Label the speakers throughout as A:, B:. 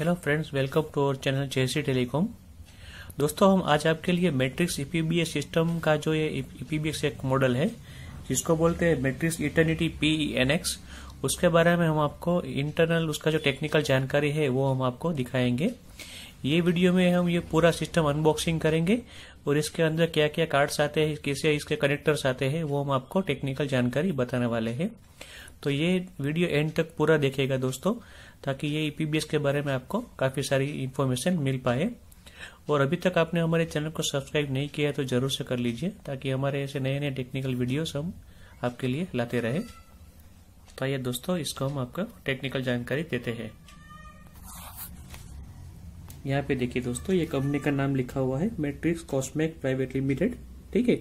A: Hello friends welcome to our channel JC telecom दोस्तों, हम आज आपके लिए मैट्रिक्स ईपीबीएस सिस्टम का जो ये ईपीबीएस एक मॉडल है, जिसको बोलते हैं Matrix Eternity P N X उसके बारे में हम आपको इंटरनल उसका जो टेक्निकल जानकारी है, वो हम आपको दिखाएँगे। ये वीडियो में हम ये पूरा सिस्टम अनबॉक्सिंग करेंगे और इसके अंदर क्या क्या कार्ड्स आते हैं, कैसे इसके कनेक्टर्स आते हैं, वो हम आपको टेक्निकल जानकारी बताने वाले हैं। तो ये वीडियो एंड तक पूरा देखेगा दोस्तों। ताकि ये ईपीबीएस के बारे में आपको काफ़ी सारी इन्फॉर्मेशन मिल पाए। और अभी तक आपने हमारे चैनल को सब्सक्राइब नहीं किया तो ज़रूर से कर लीजिए, ताकि हमारे ऐसे नए नए टेक्निकल वीडियोस हम आपके लिए लाते रहे। तो आइए दोस्तों, इसको हम आपको टेक्निकल जानकारी देते हैं। यहाँ पे देखिए दोस्तों, ये कंपनी का नाम लिखा हुआ है मेट्रिक्स कॉस्मेक प्राइवेट लिमिटेड ठीक है?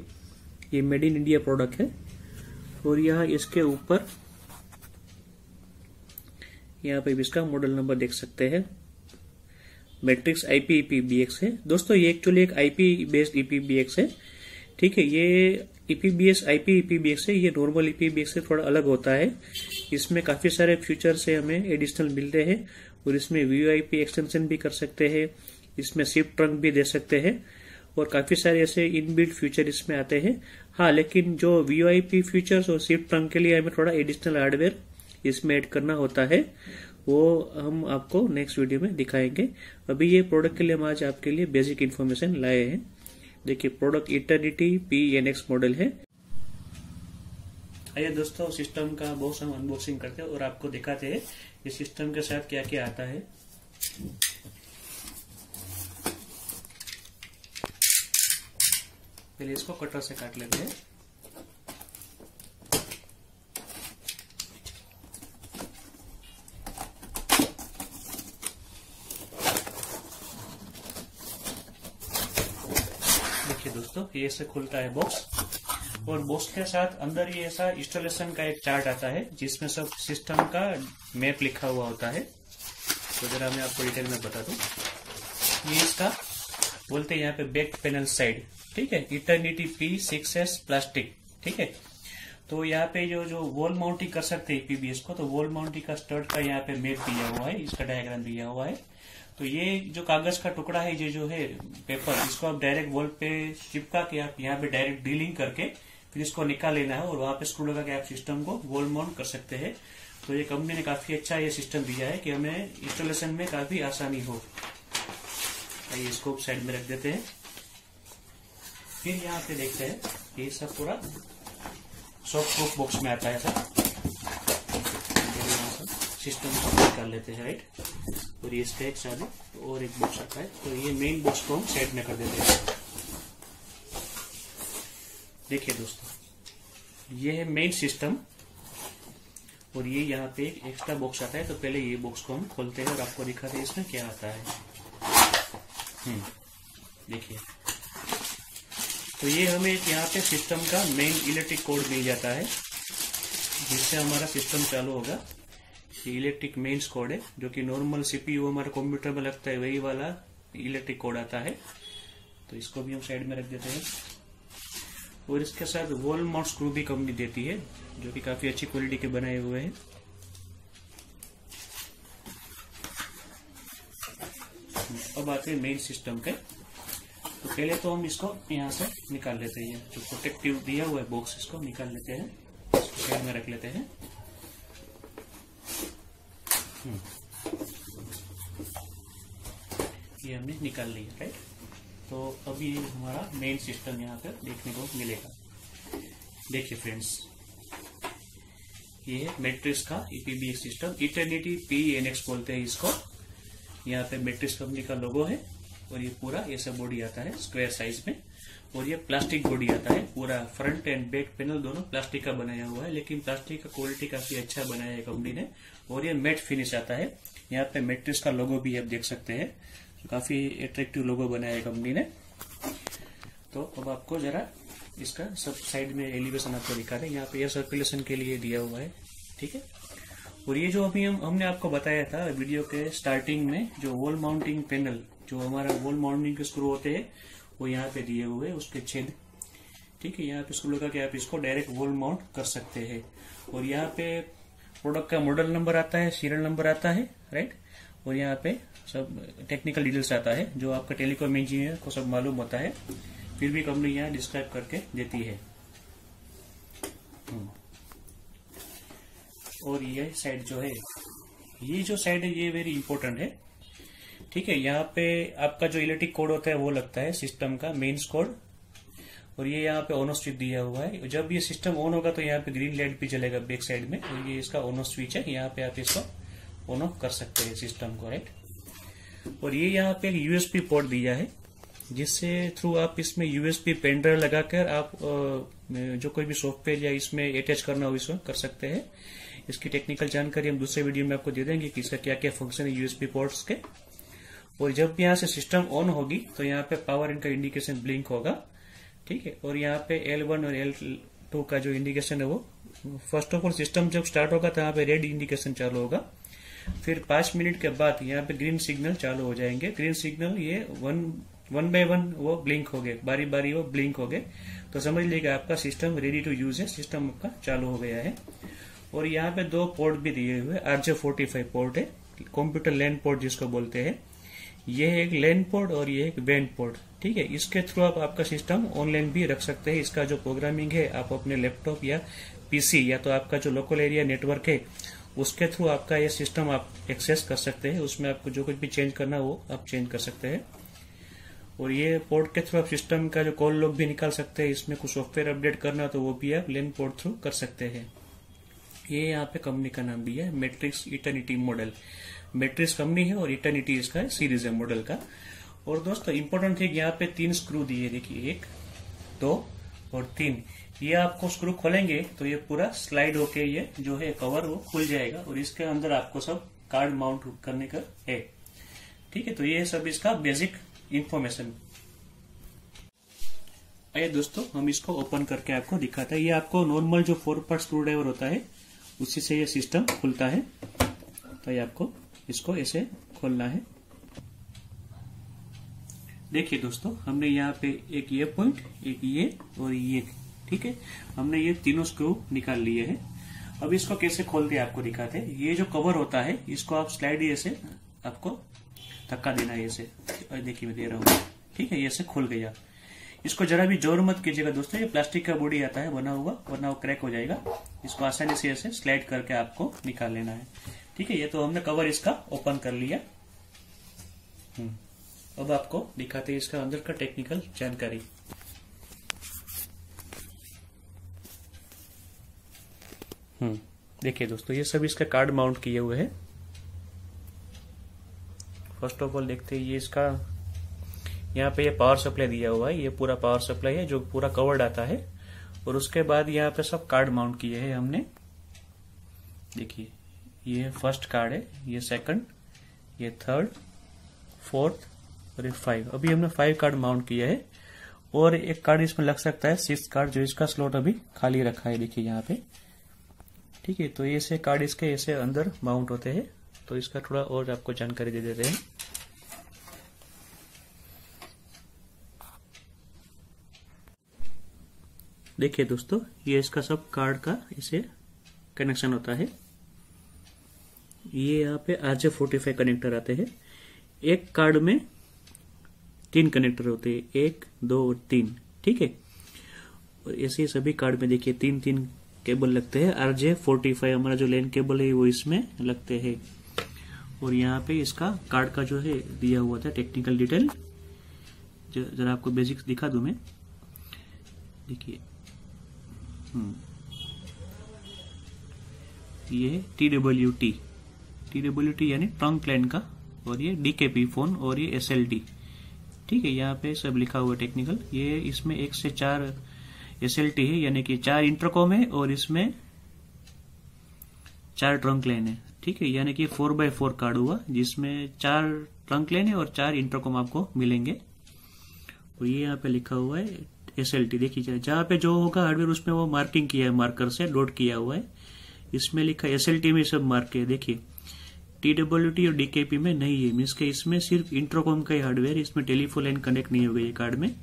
A: ये मेड इन इंडिया प्रोडक्ट है। और यहाँ इसके ऊपर यहाँ पे भी इसका मॉडल नंबर देख सकते हैं। मैट्रिक्स आईपी ईपीबीएक्स है। दोस्तों, ये एक्चुअली एक आईपी बेस्ड ईपीबीएक्स है। ठीक है, ये ईपीबीएस आईपी ईपीबीएक्स है। ये नॉर्मल ईपीबीएक्स से थोड़ा अलग होता है। इसमें काफ़ी सारे फीचर्स है, हमें एडिशनल मिलते हैं। और इसमें वीआईपी एक्सटेंशन भी कर सकते हैं। इसमें सिप ट्रंक भी दे सकते हैं। और काफ़ी सारे ऐसे इनबिल्ट फ्यूचर इसमें आते हैं। हाँ लेकिन जो वीआईपी फीचर्स और सिप ट्रंक के लिए हमें थोड़ा एडिशनल हार्डवेयर इसमें ऐड करना होता है, वो हम आपको नेक्स्ट वीडियो में दिखाएँगे। अभी ये प्रोडक्ट के लिए हम आज आपके लिए बेसिक इन्फॉर्मेशन लाए हैं। देखिए product Eternity P N X model है। आइए दोस्तों सिस्टम का बहुत हम अनबॉक्सिंग करते हैं और आपको दिखाते हैं इस सिस्टम के साथ क्या क्या आता है। पहले इसको कटर से काट लेते हैं देखिए दोस्तों ये ऐसे खुलता है बॉक्स और बॉक्स के साथ अंदर ये ऐसा इंस्टॉलेशन का एक चार्ट आता है, जिसमें सब सिस्टम का मैप लिखा हुआ होता है। तो जरा मैं आपको डिटेल में बता दूँ। ये इसका बोलते हैं यहाँ पे बैक पैनल साइड ठीक है? Eternity P six S plastic ठीक है? तो यहाँ पे जो जो वॉल माउंटिंग कर सकते हैं पीबीएस को तो वॉल माउंटिंग का स्टर्ट का यहाँ पे मैप दिया हुआ है, इसका डायग्राम दिया हुआ है। तो ये जो कागज़ का टुकड़ा है, ये जो है पेपर इसको आप डायरेक्ट वॉल पे चिपका के आप यहाँ पे डायरेक्ट डीलिंग करके फिर इसको निकाल लेना है और वहाँ पे स्क्रू लगा के आप सिस्टम को वॉल माउंट कर सकते हैं। तो ये कंपनी ने काफ़ी अच्छा ये सिस्टम दिया है कि हमें इंस्टॉलेशन में काफ़ी आसानी हो। आइए इसको साइड में रख देते हैं। फिर यहाँ पे देखते हैं ये सब पूरा सॉफ्ट प्रूफ बॉक्स में आता है, सर। सिस्टम को निकाल लेते हैं राइट और ये इसका एक साथ और एक बॉक्स आता है। तो ये मेन बॉक्स को हम साइड में कर देते हैं। देखिए दोस्तों, ये है मेन सिस्टम और ये यहाँ पे एक एक्स्ट्रा बॉक्स आता है तो पहले ये बॉक्स को हम खोलते हैं और आपको दिखाते हैं इसमें क्या आता है। हम्म देखिए। तो ये हमें यहाँ पे सिस्टम का मेन इलेक्ट्रिक कोड मिल जाता है, जिससे हमारा सिस्टम चालू होगा। ये इलेक्ट्रिक मेन्स कोड है, जो कि नॉर्मल सीपीयू हमारे कंप्यूटर में लगता है, वही वाला इलेक्ट्रिक कोड आता है। तो इसको भी हम साइड में रख देते हैं। और इसके साथ वॉल माउंट स्क्रू भी कंपनी देती है, जो कि काफ़ी अच्छी क्वालिटी के बनाए हुए हैं। अब आते हैं मेन सिस्टम के तो पहले तो हम इसको यहाँ से निकाल लेते हैं। जो प्रोटेक्टिव दिया हुआ है बॉक्स इसको निकाल लेते हैं। इसको साइड में रख लेते हैं। ये हमने निकाल लिया राइट तो अब ये हमारा मेन सिस्टम यहाँ पर देखने को मिलेगा। देखिए फ्रेंड्स ये है मैट्रिक्स का EPB system Eternity P N X बोलते हैं इसको। यहाँ पे मैट्रिक्स कंपनी का लोगो है और ये पूरा ऐसा बॉडी आता है स्क्वायर साइज़ में। और ये प्लास्टिक बॉडी आता है। पूरा फ्रंट एंड बैक पैनल दोनों प्लास्टिक का बनाया हुआ है, लेकिन प्लास्टिक का क्वालिटी काफ़ी अच्छा बनाया है कंपनी ने। और ये मेट फिनिश आता है। यहाँ पे मैट्रिक्स का लोगो भी आप देख सकते हैं। काफ़ी अट्रेक्टिव लोगो बनाया है कंपनी ने। तो अब आपको जरा इसका सब साइड में एलिवेशन आपको दिखा रहे हैं। यहाँ पे एयर सर्कुलेशन के लिए दिया हुआ है। ठीक है? और ये जो अभी हम, हमने आपको बताया था वीडियो के स्टार्टिंग में जो वॉल माउंटिंग पैनल जो हमारा वॉल माउंटिंग के स्क्रू होते हैं वो यहाँ पे दिए हुए उसके छेद ठीक है, यहाँ पे स्क्रू लगा कि आप इसको डायरेक्ट वॉल माउंट कर सकते हैं। और यहाँ पे प्रोडक्ट का मॉडल नंबर आता है सीरियल नंबर आता है राइट और यहाँ पे सब टेक्निकल डिटेल्स आता है, जो आपका टेलीकॉम इंजीनियर को सब मालूम होता है। फिर भी कंपनी यहाँ डिस्क्राइब करके देती है। हम्म। और ये साइड जो है, ये जो साइड है, ये वेरी इंपॉर्टेंट है। ठीक है, यहाँ पे आपका जो इलेक्ट्रिक कोड होता है वो लगता है सिस्टम का मेन्स कोड और ये यहाँ पे ऑनो स्विच दिया हुआ है। जब ये सिस्टम ऑन होगा तो यहाँ पे ग्रीन लाइट भी चलेगा बैक साइड में। और ये इसका ऑनो स्विच है, यहाँ पे आप इसको ऑन ऑफ़ कर सकते हैं सिस्टम को राइट और ये यहाँ पे यूएसपी पोर्ट दिया है, जिससे थ्रू आप इसमें यूएसपी पेनड्राइव लगाकर आप जो कोई भी सॉफ्टवेयर या इसमें अटैच करना हो इसमें कर सकते हैं। इसकी टेक्निकल जानकारी हम दूसरे वीडियो में आपको दे देंगे कि इसका क्या क्या फ़ंक्शन है यूएसपी पोर्ट्स के। और जब यहाँ से सिस्टम ऑन होगी तो यहाँ पे पावर इनका इंडिकेशन ब्लिंक होगा। ठीक है? और यहाँ पे L1 और L2 का जो इंडिकेशन है वो फ़र्स्ट ऑफ़ ऑल सिस्टम जब स्टार्ट होगा तो यहाँ पे रेड इंडिकेशन चालू होगा। फिर पाँच मिनट के बाद यहाँ पे ग्रीन सिग्नल चालू हो जाएँगे। ग्रीन सिग्नल ये वन वन बाय वन वो ब्लिंक हो गए। बारी बारी वो ब्लिंक हो गए। तो समझ लीजिए आपका सिस्टम रेडी टू यूज़ है। सिस्टम आपका चालू हो गया है। और यहाँ पे दो पोर्ट भी दिए हुए आरजे फोर्टी फाइव पोर्ट है। कंप्यूटर लैंड पोर्ट जिसको बोलते हैं। ये है एक लैंड पोर्ट और ये एक बैंड पोर्ट ठीक है? इसके थ्रू आप, आपका सिस्टम ऑनलाइन भी रख सकते हैं। इसका जो प्रोग्रामिंग है, आप अपने लैपटॉप या पीसी या तो आपका जो लोकल एरिया नेटवर्क है, उसके थ्रू आपका ये सिस्टम आप एक्सेस कर सकते हैं। उसमें आपको जो कुछ भी चेंज करना हो, आप चेंज कर सकते हैं। और ये पोर्ट के थ्रू आप सिस्टम का जो कॉल लॉग भी निकाल सकते हैं। इसमें कुछ सॉफ्टवेयर अपडेट करना तो वो भी आप लेन पोर्ट थ्रू कर सकते हैं। ये यहाँ पे कंपनी का नाम भी है Matrix Eternity model Matrix company है और इटर्निटी इसका सीरीज़ है मॉडल का। और दोस्तों इंपॉर्टेंट है यहाँ पे तीन स्क्रू दिए देखिए, एक, दो और तीन। ये आपको स्क्रू खोलेंगे तो ये पूरा स्लाइड होके ये जो है कवर वो खुल जाएगा और इसके अंदर आपको सब कार्ड माउंट करने का है। ठीक है तो ये सब इसका बेसिक इंफॉर्मेशन आइए दोस्तों, हम इसको ओपन करके आपको दिखाते हैं। ये आपको नॉर्मल जो फोर पार्ट स्क्रू ड्राइवर होता है, उसी से ये सिस्टम खुलता है। तो ये आपको इसको ऐसे खोलना है? देखिए दोस्तों, हमने यहाँ पे एक ये पॉइंट एक ये और ये, ठीक है? हमने ये तीनों स्क्रू निकाल लिए हैं। अब इसको कैसे खोलते हैं आपको दिखाते हैं। ये जो कवर होता है, इसको आप स्लाइड ऐसे आपको धक्का देना है, ऐसे। देखिए, मैं दे रहा हूँ। ठीक है, ये ऐसे खुल गया। इसको जरा भी ज़ोर मत कीजिएगा दोस्तों, ये प्लास्टिक का बॉडी आता है, बना हुआ, वरना वो क्रैक हो जाएगा। इसको आसानी से ऐसे स्लाइड करके आपको निकाल लेना है। ठीक है ये तो हमने कवर इसका ओपन कर लिया। हम्म, अब आपको दिखाते हैं इसका अंदर का टेक्निकल जानकारी। हम्म। देखिए दोस्तों ये सब इसका कार्ड माउंट किए हुए हैं। फ़र्स्ट ऑफ़ ऑल देखते हैं ये इसका यहाँ पे ये पावर सप्लाई दिया हुआ है। ये पूरा पावर सप्लाई है जो पूरा कवर्ड आता है। और उसके बाद यहाँ पे सब कार्ड माउंट किए हैं हमने। देखिए। ये फ़र्स्ट कार्ड है, ये सेकंड ये थर्ड फोर्थ और ये फाइव अभी हमने फाइव कार्ड माउंट किया है और एक कार्ड इसमें लग सकता है सिक्स कार्ड जो इसका स्लॉट अभी खाली रखा है, देखिए यहाँ पे। ठीक है तो ऐसे कार्ड इसके ऐसे अंदर माउंट होते हैं तो इसका थोड़ा और आपको जानकारी दे देते हैं। देखिए दोस्तों, ये इसका सब कार्ड का इसे कनेक्शन होता है। ये यहाँ पे R J forty five connector आते हैं। एक कार्ड में तीन कनेक्टर होते हैं। एक, दो और तीन। ठीक है? और ऐसे सभी कार्ड में देखिए तीन तीन केबल लगते हैं। आर जे फोर्टी फाइव हमारा जो लेन केबल है, वो इसमें लगते हैं। और यहाँ पे इसका कार्ड का जो है, दिया हुआ था टेक्निकल डिटेल जरा आपको बेसिक्स दिखा दू मैं। देखिए। हम्म। ये T W T T W T यानी ट्रंक लाइन का और ये डीकेपी फ़ोन और ये एस एल डी ठीक है, यहाँ पे सब लिखा हुआ टेक्निकल ये इसमें एक से चार एस एल टी है, यानी कि चार इंटरकॉम है और इसमें चार ट्रंक लाइन है। ठीक है, यानी कि फोर बाय फोर कार्ड हुआ, जिसमें चार ट्रंक लाइन है और चार इंटरकॉम आपको मिलेंगे। और ये यहाँ पे लिखा हुआ है एस एल टी देखिए जहाँ पे जो होगा हार्डवेयर उसमें वो मार्किंग किया है मार्कर से डॉट किया हुआ है। इसमें लिखा एस एल टी में सब मार्क है, देखिए। टी और डीकेपी में नहीं है। मीन्स के इसमें सिर्फ़ इंट्रोकॉम का ही हार्डवेयर इसमें टेलीफोन लाइन कनेक्ट नहीं होगा ये कार्ड में।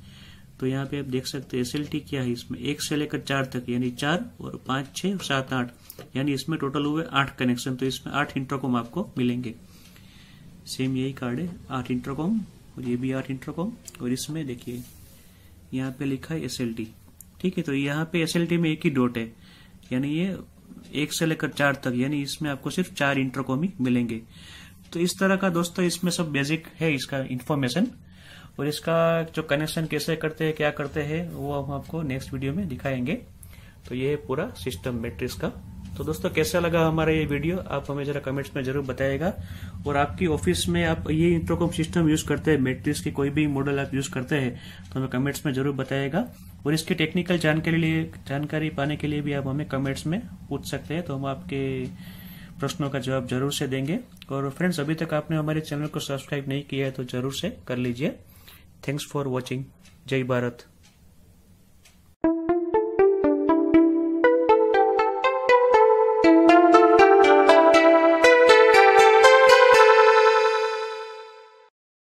A: तो यहाँ पे आप देख सकते हैं एस क्या है इसमें? एक से लेकर चार तक, यानी चार और पाँच, छह सात, आठ। यानी इसमें टोटल हुए आठ कनेक्शन तो इसमें आठ इंट्रोकॉम आपको मिलेंगे। सेम यही कार्ड है, आठ इंट्रोकॉम और ये भी आठ इंट्रोकॉम और इसमें देखिए, यहाँ पे लिखा है SLT ठीक है तो यहाँ पे SLT में एक ही डॉट है। यानी ये एक से लेकर चार तक, यानी इसमें आपको सिर्फ़ चार इंटरकॉम मिलेंगे। तो इस तरह का दोस्तों, इसमें सब बेसिक है इसका इन्फॉर्मेशन और इसका जो कनेक्शन कैसे करते हैं, क्या करते हैं, वो हम आपको नेक्स्ट वीडियो में दिखाएँगे। तो ये है पूरा सिस्टम मैट्रिक्स का। तो दोस्तों, कैसा लगा हमारा ये वीडियो आप हमें जरा कमेंट्स में ज़रूर बताएगा। और आपकी ऑफ़िस में आप ये इंट्रोकॉम सिस्टम यूज़ करते हैं मैट्रिक्स की कोई भी मॉडल आप यूज़ करते हैं तो हमें कमेंट्स में ज़रूर बताएगा। और इसकी टेक्निकल जानकारी लिए, जानकारी पाने के लिए भी आप हमें कमेंट्स में पूछ सकते हैं तो हम आपके प्रश्नों का जवाब ज़रूर से देंगे। और फ्रेंड्स अभी तक आपने हमारे चैनल को सब्सक्राइब नहीं किया है तो ज़रूर से कर लीजिए। थैंक्स फॉर वॉचिंग जय भारत।